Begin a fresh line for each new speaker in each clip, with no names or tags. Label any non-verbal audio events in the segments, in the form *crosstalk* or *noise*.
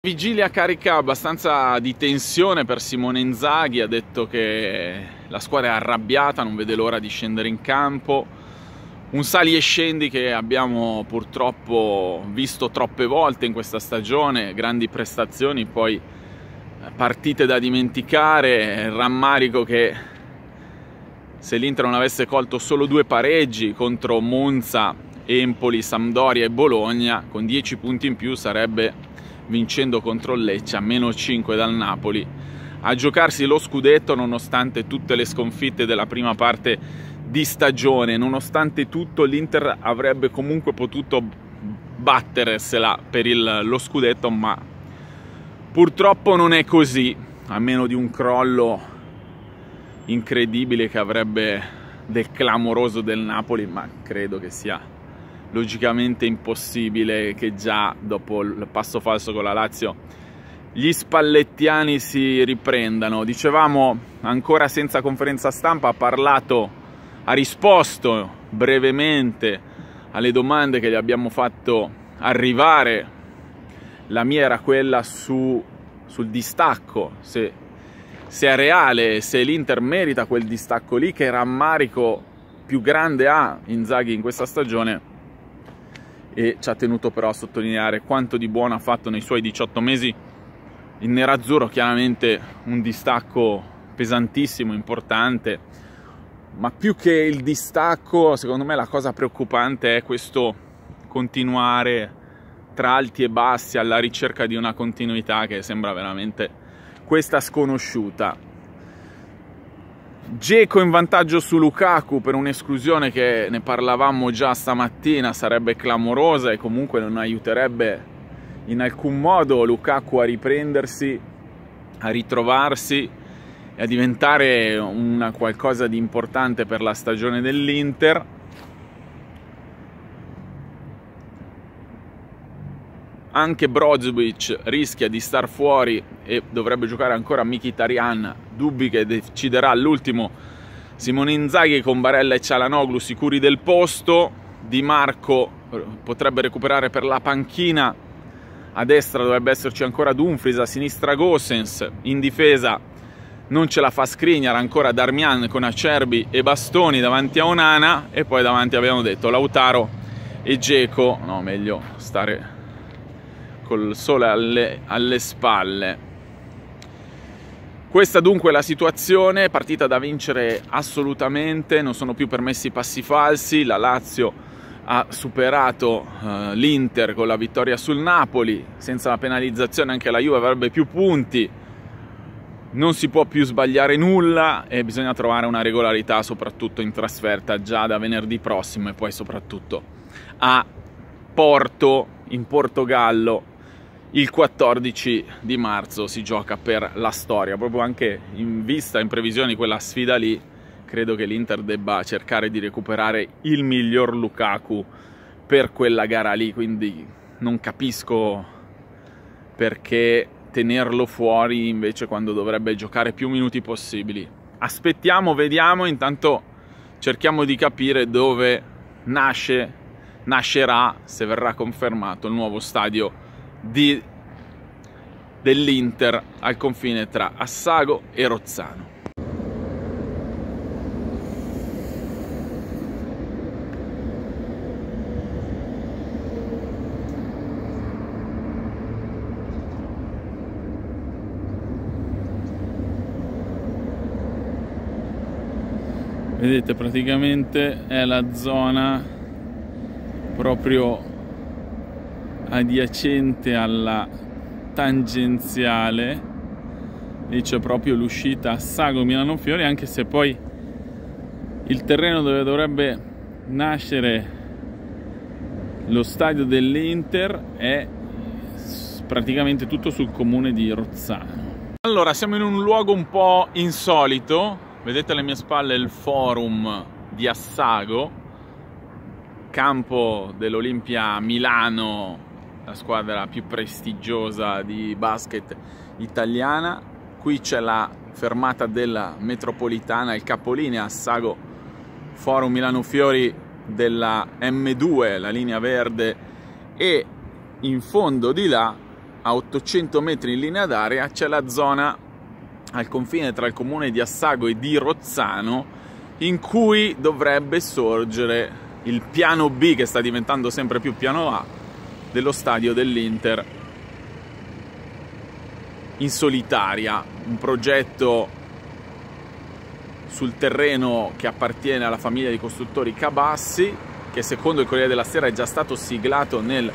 Vigilia carica abbastanza di tensione per Simone Inzaghi, ha detto che la squadra è arrabbiata, non vede l'ora di scendere in campo. Un sali e scendi che abbiamo purtroppo visto troppe volte in questa stagione, grandi prestazioni, poi partite da dimenticare, rammarico che se l'Inter non avesse colto solo due pareggi contro Monza, Empoli, Sampdoria e Bologna, con 10 punti in più sarebbe vincendo contro il Lecce a meno 5 dal Napoli. A giocarsi lo scudetto nonostante tutte le sconfitte della prima parte di stagione nonostante tutto l'Inter avrebbe comunque potuto battersela per il, lo scudetto ma purtroppo non è così a meno di un crollo incredibile che avrebbe del clamoroso del Napoli ma credo che sia logicamente impossibile che già dopo il passo falso con la Lazio gli spallettiani si riprendano. Dicevamo ancora senza conferenza stampa, ha parlato, ha risposto brevemente alle domande che gli abbiamo fatto arrivare. La mia era quella su, sul distacco, se, se è reale, se l'Inter merita quel distacco lì, che rammarico più grande ha Inzaghi in questa stagione e ci ha tenuto però a sottolineare quanto di buono ha fatto nei suoi 18 mesi in nerazzurro, chiaramente un distacco pesantissimo, importante, ma più che il distacco, secondo me la cosa preoccupante è questo continuare tra alti e bassi alla ricerca di una continuità che sembra veramente questa sconosciuta. Geco in vantaggio su Lukaku per un'esclusione che ne parlavamo già stamattina, sarebbe clamorosa e comunque non aiuterebbe in alcun modo Lukaku a riprendersi, a ritrovarsi e a diventare una qualcosa di importante per la stagione dell'Inter. Anche Brozovic rischia di star fuori e dovrebbe giocare ancora Mkhitaryan, dubbi che deciderà all'ultimo Simone Inzaghi con Barella e Cialanoglu sicuri del posto, Di Marco eh, potrebbe recuperare per la panchina, a destra dovrebbe esserci ancora Dumfries, a sinistra Gossens, in difesa non ce la fa Skriniar, ancora Darmian con Acerbi e Bastoni davanti a Onana. E poi davanti abbiamo detto Lautaro e Geco, no meglio stare col sole alle, alle spalle. Questa dunque è la situazione, partita da vincere assolutamente, non sono più permessi passi falsi, la Lazio ha superato uh, l'Inter con la vittoria sul Napoli, senza la penalizzazione anche la Juve avrebbe più punti, non si può più sbagliare nulla e bisogna trovare una regolarità soprattutto in trasferta già da venerdì prossimo e poi soprattutto a Porto in Portogallo il 14 di marzo si gioca per la storia, proprio anche in vista, in previsione di quella sfida lì, credo che l'Inter debba cercare di recuperare il miglior Lukaku per quella gara lì, quindi non capisco perché tenerlo fuori invece quando dovrebbe giocare più minuti possibili. Aspettiamo, vediamo, intanto cerchiamo di capire dove nasce, nascerà, se verrà confermato, il nuovo stadio di, dell'Inter al confine tra Assago e Rozzano. Vedete praticamente è la zona proprio adiacente alla tangenziale. Lì c'è proprio l'uscita a Sago Milano Fiori anche se poi il terreno dove dovrebbe nascere lo stadio dell'Inter è praticamente tutto sul comune di Rozzano. Allora siamo in un luogo un po' insolito. Vedete alle mie spalle il forum di Assago campo dell'Olimpia Milano la squadra più prestigiosa di basket italiana. Qui c'è la fermata della metropolitana, il capolinea Sago Forum Milano Fiori della M2, la linea verde, e in fondo di là a 800 metri in linea d'aria c'è la zona al confine tra il comune di Assago e di Rozzano in cui dovrebbe sorgere il piano B che sta diventando sempre più piano A dello stadio dell'Inter. In solitaria, un progetto sul terreno che appartiene alla famiglia di costruttori Cabassi, che secondo il Corriere della Sera è già stato siglato nel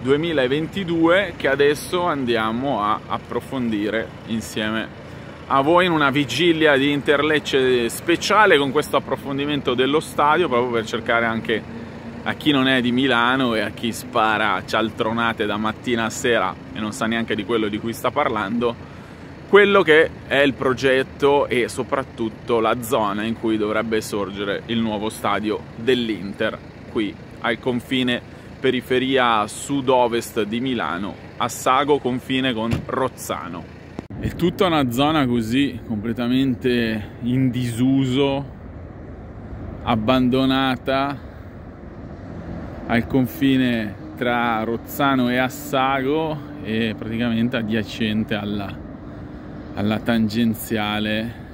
2022, che adesso andiamo a approfondire insieme a voi in una vigilia di Interlecce speciale con questo approfondimento dello stadio, proprio per cercare anche a chi non è di Milano e a chi spara cialtronate da mattina a sera e non sa neanche di quello di cui sta parlando, quello che è il progetto e soprattutto la zona in cui dovrebbe sorgere il nuovo stadio dell'Inter, qui al confine periferia sud-ovest di Milano, a Sago confine con Rozzano. È tutta una zona così completamente in disuso, abbandonata al confine tra Rozzano e Assago e praticamente adiacente alla, alla tangenziale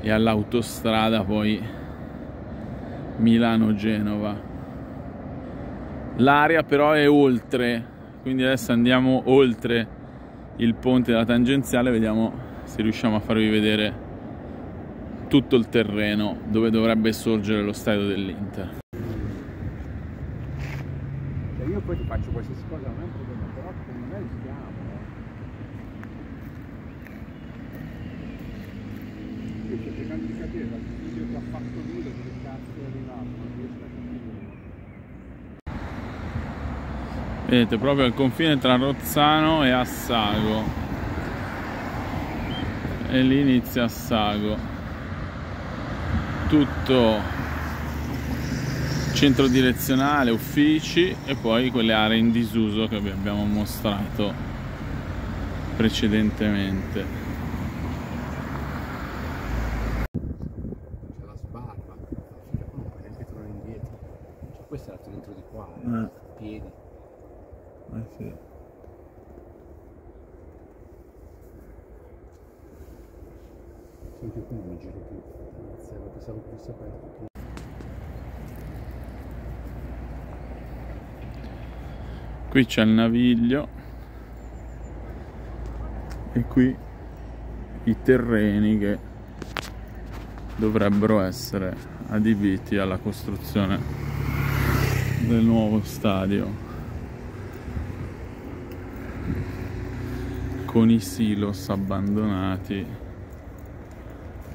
e all'autostrada poi Milano-Genova. L'area però è oltre, quindi adesso andiamo oltre il ponte della tangenziale, vediamo se riusciamo a farvi vedere tutto il terreno dove dovrebbe sorgere lo stadio dell'Inter.
Io poi ti faccio qualsiasi cosa, non è un problema, però con me rischiamo. Eh. Io sto cercando di capire dal video che ha fatto lui dove cazzo è arrivato, non riesco a capire.
Vedete, proprio al confine tra Rozzano e Assago. E lì inizia Assago. Tutto centro direzionale, uffici e poi quelle aree in disuso che vi abbiamo mostrato precedentemente.
C'è la sbarba, anche tornare indietro. Cioè questo era dentro di qua, eh. piedi.
Eh sì.
Anche qui non mi giro più. Pensavo fosse aperto.
Qui c'è il naviglio. E qui i terreni che dovrebbero essere adibiti alla costruzione del nuovo stadio. Con i silos abbandonati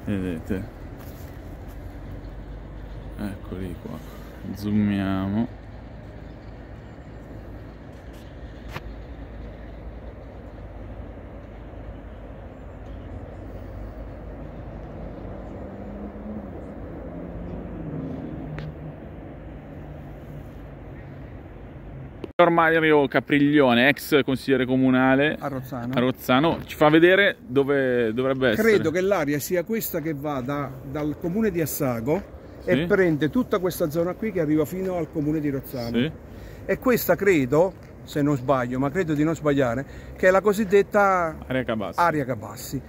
vedete? Eccoli qua. Zoomiamo Mario Capriglione, ex consigliere comunale
a Rozzano.
a Rozzano, ci fa vedere dove dovrebbe essere.
Credo che l'area sia questa che va da, dal comune di Assago
Sì.
e prende tutta questa zona qui che arriva fino al comune di Rozzano.
Sì.
E questa credo, se non sbaglio, ma credo di non sbagliare, che è la cosiddetta
Area Cabassi.
area Cabassi.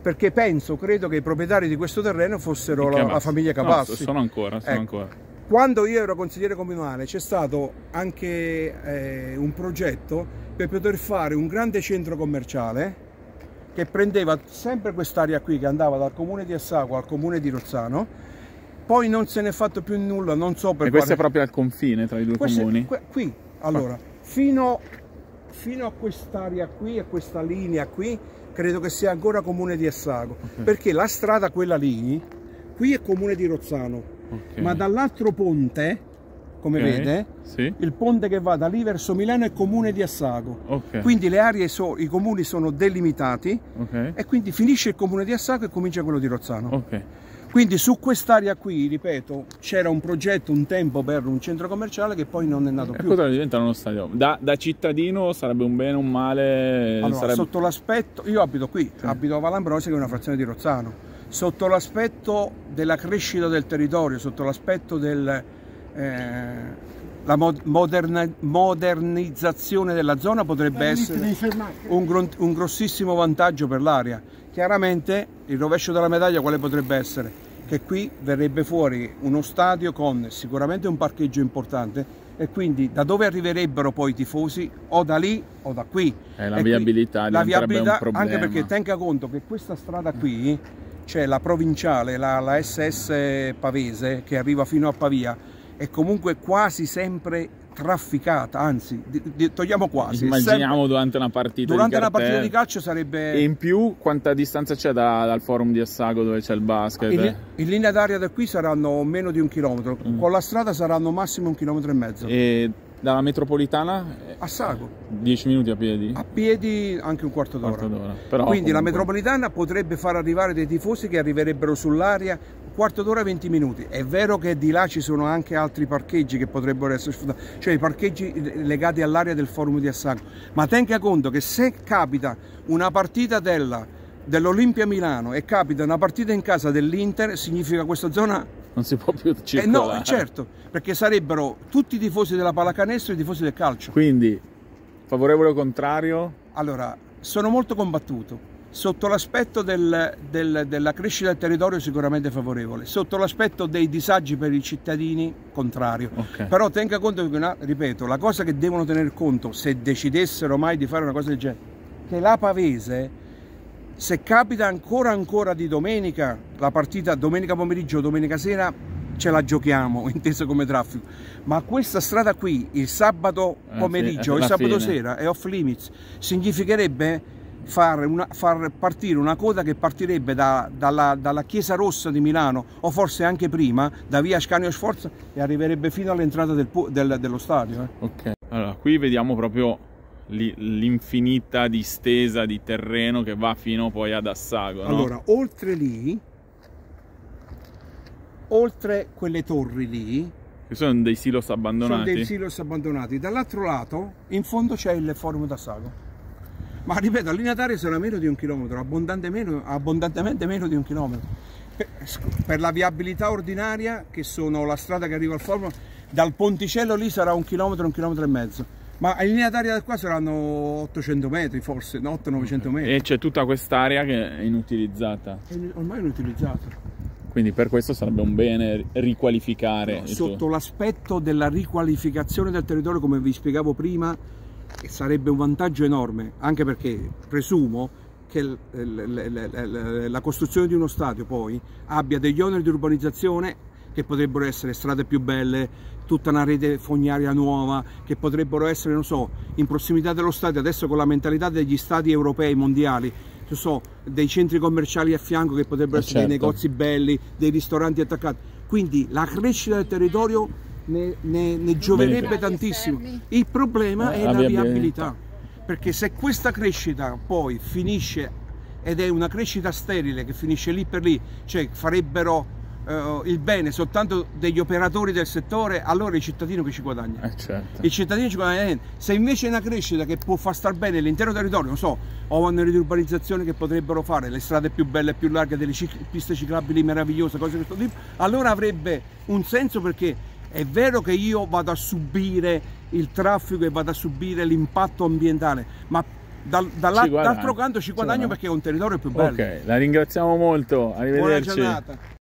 Perché penso, credo che i proprietari di questo terreno fossero la, la famiglia
No,
Cabassi.
sono ancora, sono
Ecco.
ancora.
Quando io ero consigliere comunale c'è stato anche eh, un progetto per poter fare un grande centro commerciale che prendeva sempre quest'area qui che andava dal comune di Assago al comune di Rozzano, poi non se ne è fatto più nulla, non so per
E questo è
quale...
proprio al confine tra i due
Questo è-
comuni?
que- qui, allora, fino, fino a quest'area qui, a questa linea qui, credo che sia ancora comune di Assago, perché la strada quella lì, qui è comune di Rozzano,
Ok.
ma dall'altro ponte, come
Ok,
vede,
Sì.
il ponte che va da lì verso Milano è comune di Assago.
Ok.
Quindi le aree, so- i comuni sono delimitati e quindi finisce il comune di Assago e comincia quello di Rozzano. Quindi su quest'area qui, ripeto, c'era un progetto un tempo per un centro commerciale che poi non è nato
E
più.
potrebbe diventare uno stadio. Da, da cittadino sarebbe un bene, un male?
Allora,
sarebbe...
sotto l'aspetto, io abito qui, abito a Valambrosi che è una frazione di Rozzano. Sotto l'aspetto della crescita del territorio, sotto l'aspetto del, eh, moderna, modernizzazione della zona potrebbe essere un, un grossissimo vantaggio per l'area. Chiaramente il rovescio della medaglia quale potrebbe essere? Che qui verrebbe fuori uno stadio con sicuramente un parcheggio importante e quindi da dove arriverebbero poi i tifosi o da lì o da qui.
Eh, la viabilità,
la viabilità anche perché tenga conto che questa strada qui c'è la provinciale, la, la SS Pavese che arriva fino a Pavia è comunque quasi sempre trafficata, anzi, di, di, togliamo quasi.
Immaginiamo sempre, durante una partita
durante
di
una partita di calcio sarebbe...
E in più quanta distanza c'è da, dal forum di Assago dove c'è il basket?
In, in, linea d'aria da qui saranno meno di un chilometro, mm. con la strada saranno massimo un chilometro e mezzo.
E dalla metropolitana?
A Sago.
10 minuti a piedi?
A piedi anche un quarto d'ora. Quindi comunque... la metropolitana potrebbe far arrivare dei tifosi che arriverebbero sull'area un quarto d'ora 20 minuti. È vero che di là ci sono anche altri parcheggi che potrebbero essere sfruttati, cioè i parcheggi legati all'area del forum di Assago. Ma tenga conto che se capita una partita della, dell'Olimpia Milano e capita una partita in casa dell'Inter, significa questa zona
non si può più circolare.
Eh no, certo, perché sarebbero tutti i tifosi della pallacanestro e i tifosi del calcio.
Quindi, favorevole o contrario?
Allora, sono molto combattuto. Sotto l'aspetto del, del, della crescita del territorio sicuramente favorevole, sotto l'aspetto dei disagi per i cittadini contrario. Okay. Però tenga conto che, una, ripeto, la cosa che devono tener conto se decidessero mai di fare una cosa del genere, che la Pavese se capita ancora ancora di domenica, la partita domenica pomeriggio o domenica sera ce la giochiamo, *laughs* inteso come traffico. Ma questa strada qui, il sabato eh, pomeriggio o il sabato fine. sera, è off limits, significherebbe far, una, far partire una coda che partirebbe da, dalla, dalla, Chiesa Rossa di Milano o forse anche prima, da via Scanio Sforza e arriverebbe fino all'entrata del, del, dello stadio. Eh.
Ok, allora qui vediamo proprio l'infinita distesa di terreno che va fino poi ad Assago. No?
Allora, oltre lì, oltre quelle torri lì,
che sono dei silos abbandonati.
Sono dei silos abbandonati. Dall'altro lato, in fondo c'è il forum d'Assago. Ma ripeto, a linea d'aria sarà meno di un chilometro, abbondante meno, abbondantemente meno di un chilometro. Per la viabilità ordinaria, che sono la strada che arriva al forum, dal ponticello lì sarà un chilometro, un chilometro e mezzo ma in linea d'aria da qua saranno 800 metri forse, 800-900 metri.
E c'è tutta quest'area che è inutilizzata.
È ormai inutilizzata.
Quindi per questo sarebbe un bene riqualificare.
No, sotto l'aspetto della riqualificazione del territorio, come vi spiegavo prima, sarebbe un vantaggio enorme, anche perché presumo che la costruzione di uno stadio poi abbia degli oneri di urbanizzazione che potrebbero essere strade più belle, tutta una rete fognaria nuova, che potrebbero essere, non so, in prossimità dello stadio, adesso con la mentalità degli stati europei mondiali, non so, dei centri commerciali a fianco che potrebbero eh essere certo. dei negozi belli, dei ristoranti attaccati. Quindi la crescita del territorio ne, ne, ne gioverebbe tantissimo. Il problema è la viabilità, perché se questa crescita poi finisce ed è una crescita sterile che finisce lì per lì, cioè farebbero eh, il bene soltanto degli operatori del settore, allora il cittadino che ci guadagna.
Eh certo.
Il cittadino ci guadagna niente. Se invece è una crescita che può far star bene l'intero territorio, non so, o oneri di urbanizzazione che potrebbero fare, le strade più belle e più larghe, delle piste ciclabili meravigliose, cose di questo tipo, allora avrebbe un senso perché è vero che io vado a subire il traffico e vado a subire l'impatto ambientale, ma dal, dall'altro canto ci guadagno perché è un territorio più bello.
Ok, la ringraziamo molto, arrivederci.
Buona giornata.